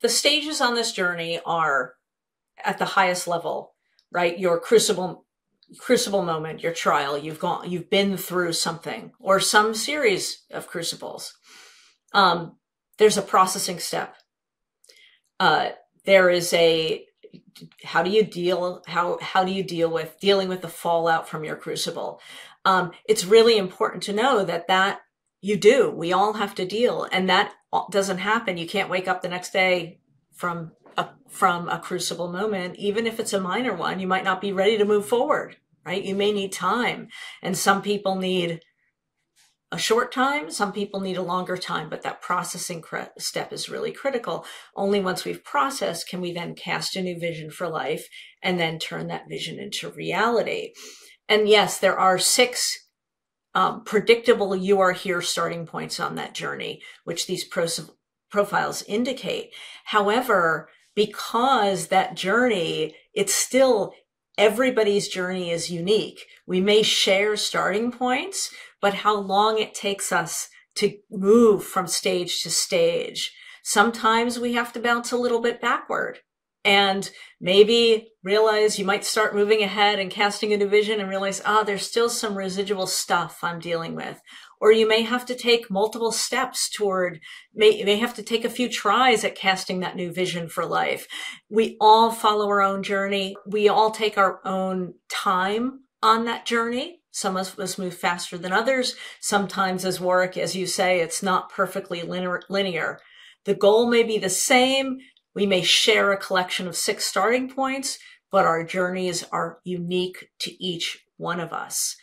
the stages on this journey are at the highest level, right? Your crucible crucible moment, your trial, you've gone, you've been through something or some series of crucibles. Um, there's a processing step. Uh, there is a how do you deal how how do you deal with dealing with the fallout from your crucible um, it's really important to know that that you do we all have to deal and that doesn't happen you can't wake up the next day from a from a crucible moment even if it's a minor one you might not be ready to move forward right you may need time and some people need a short time. Some people need a longer time, but that processing step is really critical. Only once we've processed can we then cast a new vision for life and then turn that vision into reality. And yes, there are six um, predictable you are here starting points on that journey, which these profiles indicate. However, because that journey, it's still everybody's journey is unique. We may share starting points, but how long it takes us to move from stage to stage. Sometimes we have to bounce a little bit backward and maybe realize you might start moving ahead and casting a division and realize, ah, oh, there's still some residual stuff I'm dealing with. Or you may have to take multiple steps toward, may, may have to take a few tries at casting that new vision for life. We all follow our own journey. We all take our own time on that journey. Some of us move faster than others. Sometimes as Warwick, as you say, it's not perfectly linear. The goal may be the same. We may share a collection of six starting points, but our journeys are unique to each one of us.